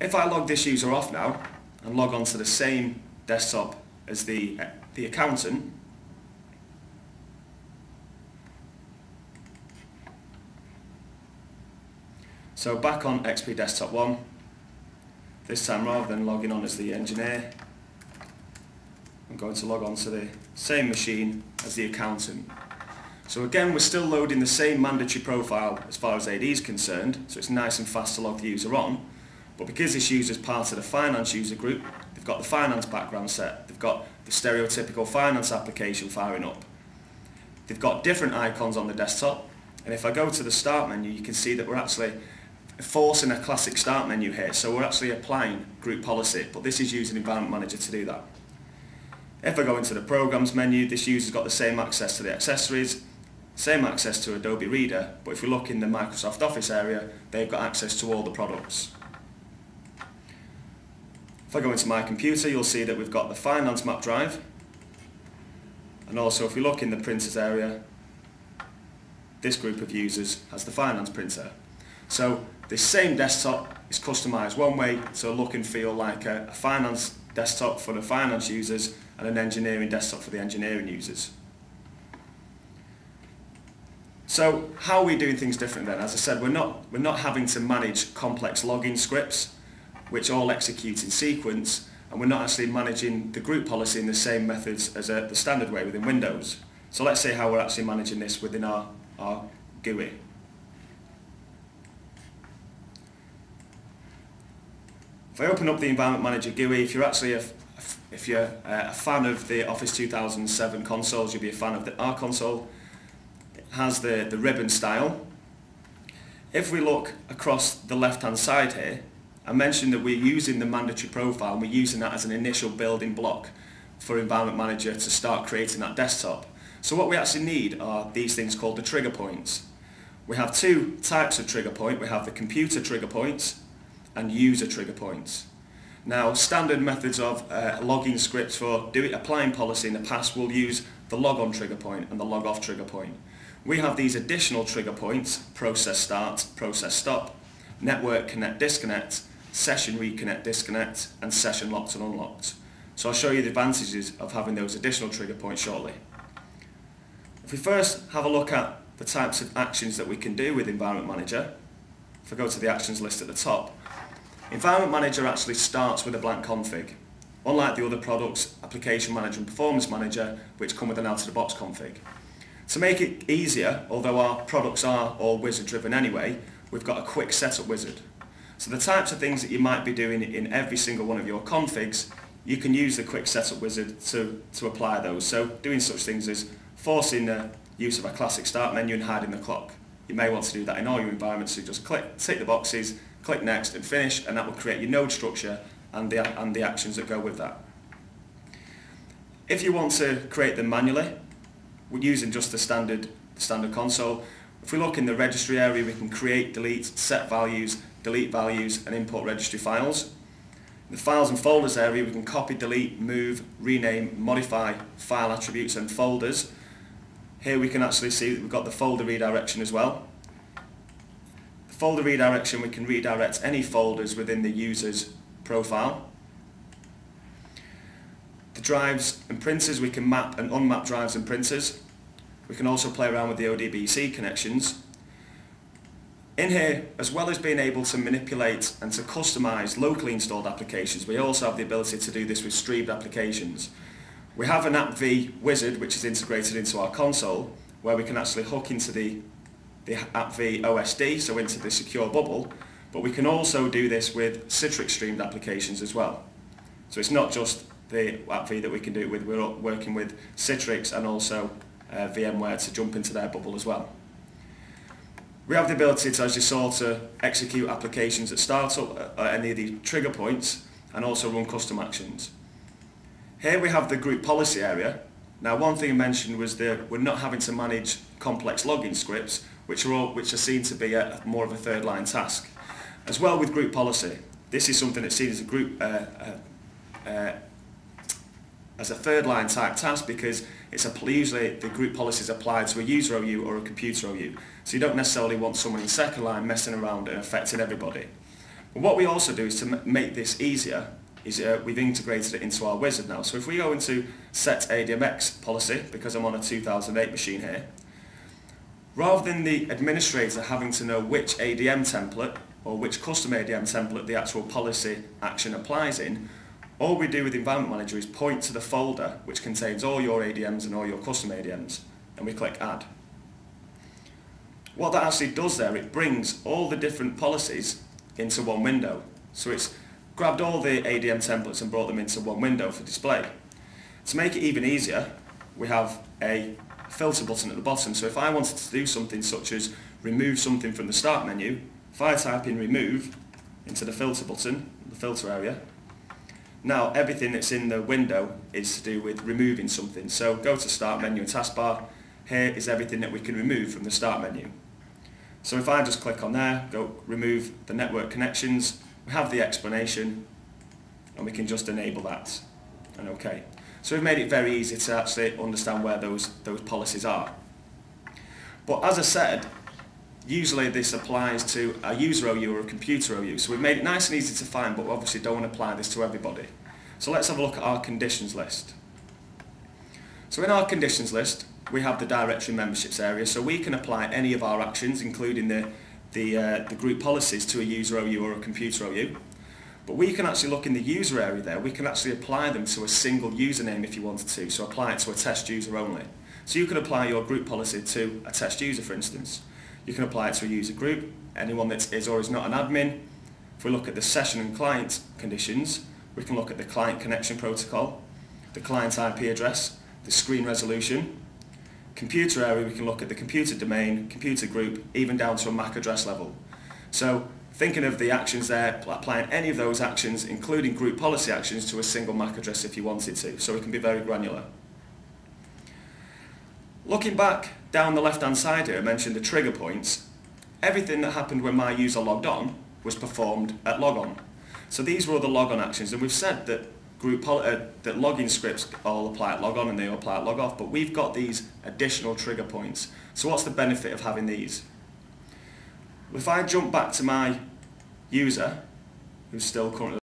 If I log this user off now and log on to the same desktop as the, the accountant, So back on XP Desktop 1, this time rather than logging on as the engineer, I'm going to log on to the same machine as the accountant. So again, we're still loading the same mandatory profile as far as AD is concerned, so it's nice and fast to log the user on. But because this user is part of the finance user group, they've got the finance background set, they've got the stereotypical finance application firing up. They've got different icons on the desktop, and if I go to the start menu, you can see that we're actually forcing a classic start menu here, so we're actually applying group policy, but this is using Environment Manager to do that. If I go into the Programs menu, this user's got the same access to the accessories, same access to Adobe Reader, but if we look in the Microsoft Office area, they've got access to all the products. If I go into my computer, you'll see that we've got the Finance Map Drive, and also if we look in the printers area, this group of users has the Finance printer. So this same desktop is customized one way to look and feel like a, a finance desktop for the finance users and an engineering desktop for the engineering users. So how are we doing things different then? As I said, we're not, we're not having to manage complex login scripts which all execute in sequence and we're not actually managing the group policy in the same methods as uh, the standard way within Windows. So let's see how we're actually managing this within our, our GUI. If I open up the Environment Manager GUI, if you're actually a, if you're a fan of the Office 2007 consoles, you'll be a fan of the R console. It has the, the ribbon style. If we look across the left-hand side here, I mentioned that we're using the mandatory profile and we're using that as an initial building block for Environment Manager to start creating that desktop. So what we actually need are these things called the trigger points. We have two types of trigger point. We have the computer trigger points and user trigger points. Now, standard methods of uh, logging scripts for doing applying policy in the past will use the log-on trigger point and the log-off trigger point. We have these additional trigger points, process start, process stop, network connect disconnect, session reconnect disconnect, and session locked and unlocked. So I'll show you the advantages of having those additional trigger points shortly. If we first have a look at the types of actions that we can do with Environment Manager, if I go to the actions list at the top, Environment Manager actually starts with a blank config, unlike the other products, Application Manager and Performance Manager, which come with an out-of-the-box config. To make it easier, although our products are all wizard driven anyway, we've got a quick setup wizard. So the types of things that you might be doing in every single one of your configs, you can use the quick setup wizard to, to apply those. So doing such things as forcing the use of a classic start menu and hiding the clock. You may want to do that in all your environments, so just click, tick the boxes, click next and finish and that will create your node structure and the, and the actions that go with that. If you want to create them manually, using just the standard, standard console. If we look in the registry area, we can create, delete, set values, delete values and import registry files. In the files and folders area, we can copy, delete, move, rename, modify file attributes and folders. Here we can actually see that we've got the folder redirection as well The folder redirection, we can redirect any folders within the user's profile. The drives and printers, we can map and unmap drives and printers. We can also play around with the ODBC connections. In here, as well as being able to manipulate and to customize locally installed applications, we also have the ability to do this with streamed applications. We have an AppV wizard which is integrated into our console where we can actually hook into the the AppV OSD, so into the secure bubble, but we can also do this with Citrix streamed applications as well. So it's not just the AppV that we can do it with, we're working with Citrix and also uh, VMware to jump into their bubble as well. We have the ability to, as you saw, to execute applications at startup at any of these trigger points and also run custom actions. Here we have the group policy area. Now one thing I mentioned was that we're not having to manage complex login scripts, which are, all, which are seen to be a, more of a third line task. As well with group policy, this is something that's seen as a group uh, uh, uh, as a third line type task because it's usually the group policy is applied to a user OU or a computer OU. So you don't necessarily want someone in second line messing around and affecting everybody. But what we also do is to make this easier is uh, we've integrated it into our wizard now. So if we go into set ADMX policy, because I'm on a 2008 machine here, rather than the administrator having to know which ADM template or which custom ADM template the actual policy action applies in, all we do with Environment Manager is point to the folder which contains all your ADMs and all your custom ADMs, and we click Add. What that actually does there, it brings all the different policies into one window. So it's grabbed all the ADM templates and brought them into one window for display. To make it even easier, we have a filter button at the bottom. So if I wanted to do something such as remove something from the start menu, if I type in remove into the filter button, the filter area, now everything that's in the window is to do with removing something. So go to start menu and taskbar, here is everything that we can remove from the start menu. So if I just click on there, go remove the network connections, we have the explanation and we can just enable that and OK. So we've made it very easy to actually understand where those, those policies are. But as I said, usually this applies to a user OU or a computer OU. So we've made it nice and easy to find, but we obviously don't want to apply this to everybody. So let's have a look at our conditions list. So in our conditions list, we have the directory memberships area, so we can apply any of our actions, including the, the, uh, the group policies to a user OU or a computer OU. But we can actually look in the user area there, we can actually apply them to a single username if you wanted to, so apply it to a test user only. So you can apply your group policy to a test user, for instance. You can apply it to a user group, anyone that is or is not an admin. If we look at the session and client conditions, we can look at the client connection protocol, the client IP address, the screen resolution. Computer area, we can look at the computer domain, computer group, even down to a MAC address level. So thinking of the actions there, applying any of those actions, including group policy actions, to a single MAC address if you wanted to. So it can be very granular. Looking back down the left hand side here, I mentioned the trigger points. Everything that happened when my user logged on was performed at logon. So these were all the logon actions, and we've said that group uh, that login scripts all apply at logon and they all apply at logoff, but we've got these additional trigger points. So what's the benefit of having these? If I jump back to my user, who's still currently